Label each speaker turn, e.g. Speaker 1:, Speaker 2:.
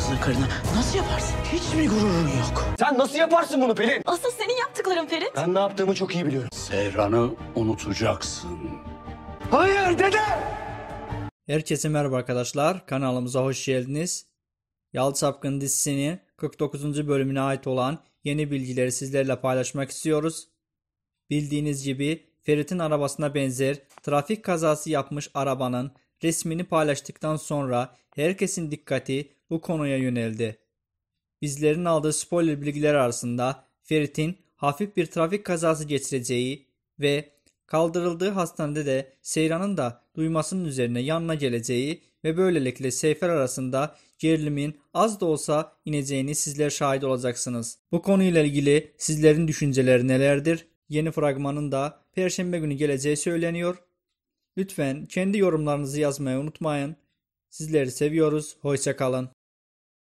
Speaker 1: kızlığı karına nasıl yaparsın? Hiç mi gururun yok?
Speaker 2: Sen nasıl yaparsın bunu Pelin?
Speaker 3: Asıl senin yaptıkların Ferit.
Speaker 2: Ben ne yaptığımı çok iyi biliyorum.
Speaker 4: Seyran'ı unutacaksın.
Speaker 2: Hayır dede!
Speaker 5: Herkese merhaba arkadaşlar. Kanalımıza hoş geldiniz. Yalı Çapkın dizisinin 49. bölümüne ait olan yeni bilgileri sizlerle paylaşmak istiyoruz. Bildiğiniz gibi Ferit'in arabasına benzer trafik kazası yapmış arabanın resmini paylaştıktan sonra herkesin dikkati bu konuya yöneldi. Bizlerin aldığı spoiler bilgiler arasında Ferit'in hafif bir trafik kazası geçireceği ve kaldırıldığı hastanede de Seyran'ın da duymasının üzerine yanına geleceği ve böylelikle Seyfer arasında gerilimin az da olsa ineceğini sizler şahit olacaksınız. Bu konuyla ilgili sizlerin düşünceleri nelerdir? Yeni fragmanın da Perşembe günü geleceği söyleniyor. Lütfen kendi yorumlarınızı yazmayı unutmayın. Sizleri seviyoruz. Hoşça kalın.